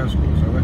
their school. So